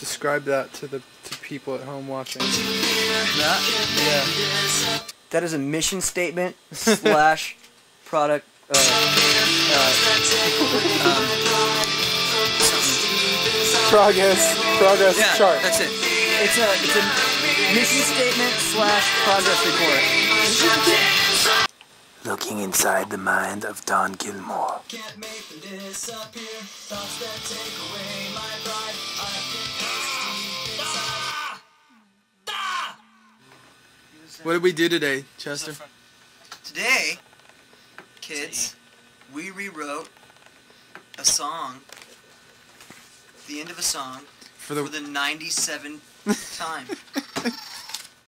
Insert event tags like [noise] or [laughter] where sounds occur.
Describe that to the to people at home watching. That? Yeah. That is a mission statement slash [laughs] product. Uh, uh, Progress. Progress yeah, chart. that's it. It's a it's a mission statement slash progress report. Looking inside the mind of Don Gilmore. What did we do today, Chester? Today, kids, we rewrote a song. The end of a song For for the the 97th time. [laughs]